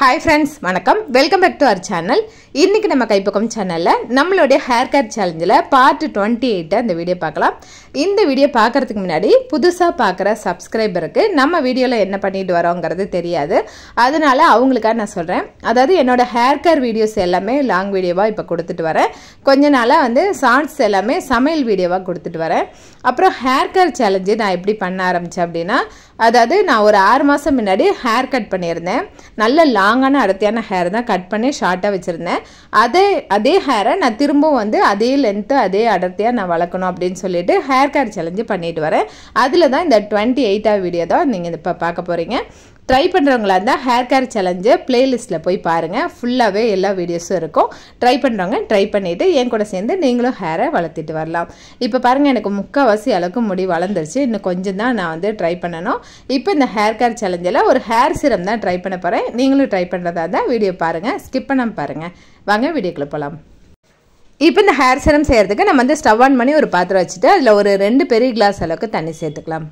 Hi friends வணக்கம். Welcome back to our channel இன்றைக்கி நம்ம கைப்பக்கம் சேனலில் நம்மளுடைய ஹேர் கட் சேலஞ்சில் பார்ட் டுவெண்ட்டி எயிட்டை இந்த வீடியோ பார்க்கலாம். இந்த வீடியோ பார்க்கறதுக்கு முன்னாடி புதுசாக பார்க்குற சப்ஸ்கிரைபருக்கு நம்ம வீடியோவில் என்ன பண்ணிட்டு வரோங்கிறது தெரியாது. அதனால அவங்களுக்காக நான் சொல்கிறேன் அதாவது என்னோட ஹேர் கேர் வீடியோஸ் எல்லாமே லாங் வீடியோவாக இப்போ கொடுத்துட்டு வரேன். கொஞ்ச நாளாக வந்து சாங்ஸ் எல்லாமே சமையல் வீடியோவாக கொடுத்துட்டு வரேன். அப்புறம் ஹேர் கேர் சேலஞ்சு நான் எப்படி பண்ண ஆரம்பித்தேன் அப்படின்னா அதாவது நான் ஒரு ஆறு மாதம் முன்னாடி ஹேர் கட் பண்ணியிருந்தேன். நல்ல லாங்கான அடர்த்தியான ஹேர் தான் கட் பண்ணி ஷார்ட்டாக வச்சுருந்தேன். அதே அதே ஹேரை நான் திரும்பவும் வந்து அதே லென்த்து அதே அடர்த்தியாக நான் வளர்க்கணும் அப்படின்னு சொல்லிட்டு ஹேர் கேர் சேலஞ்சு பண்ணிட்டு வரேன். அதில் தான் இந்த டுவெண்ட்டி எயிட்டாவது வீடியோ தான் நீங்கள் இப்போ பார்க்க போகிறீங்க ட்ரை பண்ணுறவங்களா இருந்தால் ஹேர் கேர் சேலஞ்சு பிளேலிஸ்ட்டில் போய் பாருங்கள் ஃபுல்லாகவே எல்லா வீடியோஸும் இருக்கும். ட்ரை பண்ணுறவங்க ட்ரை பண்ணிவிட்டு என் கூட சேர்ந்து நீங்களும் ஹேரை வளர்த்திட்டு வரலாம். இப்போ பாருங்கள் எனக்கு முக்கால்வாசி அளவுக்கு முடி வளர்ந்துருச்சு. இன்னும் கொஞ்சம் தான் நான் வந்து ட்ரை பண்ணணும். இப்போ இந்த ஹேர் கேர் சேலஞ்சில் ஒரு ஹேர் சிரம் தான் ட்ரை பண்ண போகிறேன் நீங்களும் ட்ரை பண்ணுறதா இருந்தால் வீடியோ பாருங்கள் ஸ்கிப் பண்ணாமல் பாருங்கள் வாங்க வீடியோக்குள்ளே போகலாம் இப்போ இந்த ஹேர் சிரம் செய்கிறதுக்கு நம்ம வந்து ஸ்டவ் ஆன் பண்ணி ஒரு பாத்திரம் வச்சுட்டு அதில் ஒரு ரெண்டு பெரிய கிளாஸ் அளவுக்கு தண்ணி சேர்த்துக்கலாம்.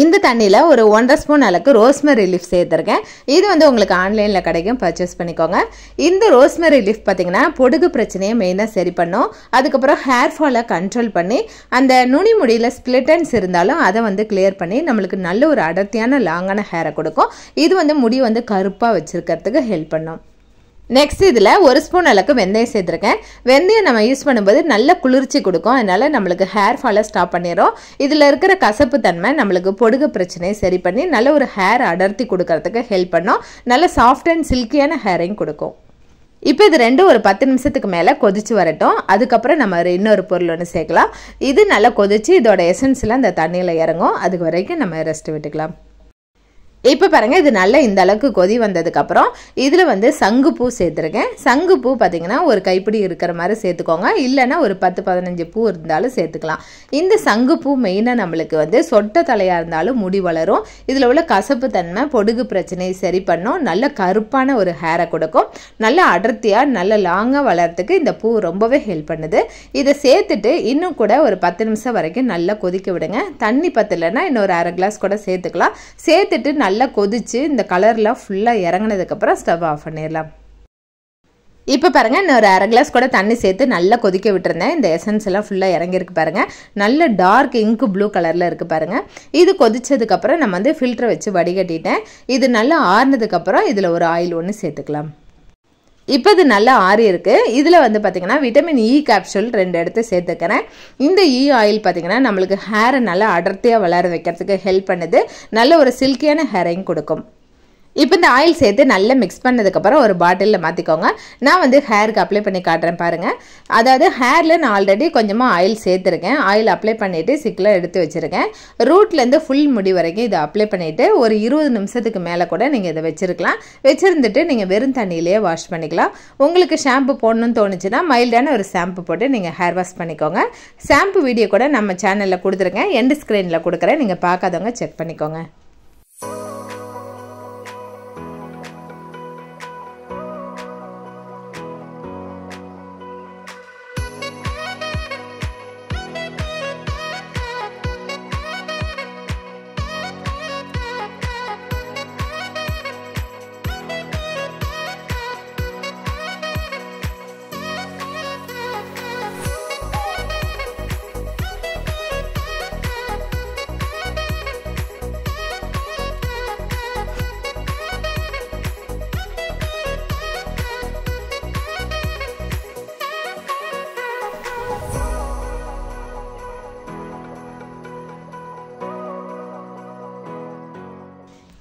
இந்த தண்ணியில் ஒரு ஒன்றரை ஸ்பூன் அளவுக்கு ரோஸ்மெரி லீஃப் சேர்த்துருக்கேன். இது வந்து உங்களுக்கு ஆன்லைனில் கிடைக்கும். பர்ச்சேஸ் பண்ணிக்கோங்க. இந்த ரோஸ்மெரி லீஃப் பார்த்தீங்கன்னா பொடுகு பிரச்சனையை மெயினாக சரி பண்ணும். அதுக்கப்புறம் ஹேர் ஃபாலை கண்ட்ரோல் பண்ணி அந்த நுனி முடியில் ஸ்பிளிட்டன்ஸ் இருந்தாலும் அதை வந்து கிளியர் பண்ணி நம்மளுக்கு நல்ல ஒரு அடர்த்தியான லாங்கான ஹேரை கொடுக்கும். இது வந்து முடி வந்து கருப்பாக வச்சுருக்கிறதுக்கு ஹெல்ப் பண்ணும். நெக்ஸ்ட் இதில் ஒரு ஸ்பூன் அளவுக்கு வெந்தயம் சேர்த்துருக்கேன். வெந்தயம் நம்ம யூஸ் பண்ணும்போது நல்ல குளிர்ச்சி கொடுக்கும். அதனால் நம்மளுக்கு ஹேர் ஃபாலை ஸ்டாப் பண்ணிடும் இதில் இருக்கிற கசப்பு தன்மை நம்மளுக்கு பொடுகு பிரச்சனையை சரி பண்ணி நல்ல ஒரு ஹேர் அடர்த்தி கொடுக்கறதுக்கு ஹெல்ப் பண்ணும். நல்ல சாஃப்ட் அண்ட் சில்கியான ஹேரையும் கொடுக்கும். இப்போ இது ரெண்டும் ஒரு பத்து நிமிஷத்துக்கு மேலே கொதிச்சு வரட்டும். அதுக்கப்புறம் நம்ம இன்னொரு பொருள் ஒன்று சேர்க்கலாம். இது நல்லா கொதிச்சு இதோட எசன்ஸ்லாம் அந்த தண்ணியில் இறங்கும். அதுக்கு வரைக்கும் நம்ம ரெஸ்ட் விட்டுக்கலாம். இப்போ பாருங்கள் இது நல்ல இந்த அளவுக்கு கொதி வந்ததுக்கப்புறம் இதில் வந்து சங்குப்பூ சேர்த்துருக்கேன். சங்குப்பூ பார்த்தீங்கன்னா ஒரு கைப்பிடி இருக்கிற மாதிரி சேர்த்துக்கோங்க. இல்லைன்னா ஒரு பத்து பதினஞ்சு பூ இருந்தாலும் சேர்த்துக்கலாம். இந்த சங்குப்பூ மெயினாக நம்மளுக்கு வந்து சொட்ட தலையாக இருந்தாலும் முடி வளரும். இதில் உள்ள கசப்பு தன்மை பொடுகு பிரச்சனையை சரி பண்ணும். நல்ல கருப்பான ஒரு ஹேரை கொடுக்கும். நல்ல அடர்த்தியாக நல்ல லாங்காக வளர்கிறதுக்கு இந்த பூ ரொம்பவே ஹெல்ப் பண்ணுது. இதை சேர்த்துட்டு இன்னும் கூட ஒரு பத்து நிமிஷம் வரைக்கும் நல்லா கொதிக்க விடுங்க. தண்ணி பத்தலைன்னா இன்னொரு அரை கிளாஸ் கூட சேர்த்துக்கலாம். சேர்த்துட்டு நல்லா நல்லா கொதிச்சு இந்த கலர்லாம் ஃபுல்லாக இறங்கினதுக்கப்புறம் ஸ்டவ் ஆஃப் பண்ணிடலாம். இப்போ பாருங்கள் இன்னொரு அரை கிளாஸ் கூட தண்ணி சேர்த்து நல்லா கொதிக்க விட்டுருந்தேன். இந்த எசன்ஸ் எல்லாம் ஃபுல்லாக இறங்கியிருக்கு பாருங்கள் நல்ல டார்க் இங்கு ப்ளூ கலரில் இருக்குது பாருங்கள் இது கொதிச்சதுக்கப்புறம் நம்ம வந்து ஃபில்டரை வச்சு வடிகட்டிட்டேன். இது நல்லா ஆறுனதுக்கப்புறம் இதில் ஒரு ஆயில் ஒன்று சேர்த்துக்கலாம். இப்போ இது நல்லா ஆறி இருக்குது இதில் வந்து பார்த்தீங்கன்னா விட்டமின் இ e கேப்சூல் ரெண்டு எடுத்து சேர்த்துக்கிறேன். இந்த e இ ஆயில் பார்த்தீங்கன்னா நம்மளுக்கு ஹேரை நல்லா அடர்த்தியாக வளர வைக்கிறதுக்கு ஹெல்ப் பண்ணுது. நல்ல ஒரு சில்கியான ஹேரையும் கொடுக்கும். இப்போ இந்த ஆயில் சேர்த்து நல்லா மிக்ஸ் பண்ணதுக்கப்புறம் ஒரு பாட்டிலில் மாற்றிக்கோங்க நான் வந்து ஹேருக்கு அப்ளை பண்ணி காட்டுறேன் பாருங்கள் அதாவது ஹேரில் நான் ஆல்ரெடி கொஞ்சமாக ஆயில் சேர்த்துருக்கேன். ஆயில் அப்ளை பண்ணிவிட்டு சிக்கில் எடுத்து வச்சுருக்கேன். ரூட்லேருந்து ஃபுல் முடி வரைக்கும் இதை அப்ளை பண்ணிவிட்டு ஒரு இருபது நிமிஷத்துக்கு மேலே கூட நீங்கள் இதை வச்சுருக்கலாம். வச்சுருந்துட்டு நீங்கள் வெறும் தண்ணியிலேயே வாஷ் பண்ணிக்கலாம். உங்களுக்கு ஷாம்பு போடணும்னு தோணுச்சுன்னா மைல்டான ஒரு ஷாம்பு போட்டு நீங்கள் ஹேர் வாஷ் பண்ணிக்கோங்க. ஷாம்பு வீடியோ கூட நம்ம சேனலில் கொடுத்துருக்கேன். எண்டு ஸ்க்ரீனில் கொடுக்குறேன். நீங்கள் பார்க்காதவங்க செக் பண்ணிக்கோங்க.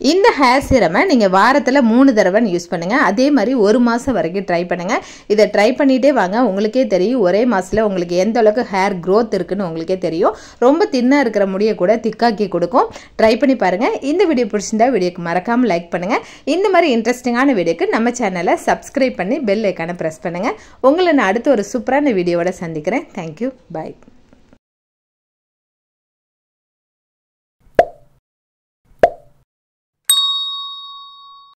இந்த ஹேர் சிரமை நீங்கள் வாரத்தில் மூணு தடவை யூஸ் பண்ணுங்கள் அதே மாதிரி ஒரு மாதம் வரைக்கும் ட்ரை பண்ணுங்கள் இதை ட்ரை பண்ணிகிட்டே வாங்க. உங்களுக்கே தெரியும். ஒரே மாதத்தில் உங்களுக்கு எந்த அளவுக்கு ஹேர் க்ரோத் இருக்குன்னு உங்களுக்கே தெரியும். ரொம்ப தின்னாக இருக்கிற முடியை கூட திக்காக்கி கொடுக்கும். ட்ரை பண்ணி பாருங்கள் இந்த வீடியோ பிடிச்சிருந்தா வீடியோக்கு மறக்காமல் லைக் பண்ணுங்கள் இந்த மாதிரி இன்ட்ரெஸ்டிங்கான வீடியோக்கு நம்ம சேனலை சப்ஸ்கிரைப் பண்ணி பெல் ஐக்கானை ப்ரெஸ் பண்ணுங்கள் உங்களை நான் அடுத்து ஒரு சூப்பரான வீடியோவோட சந்திக்கிறேன். Thank you bye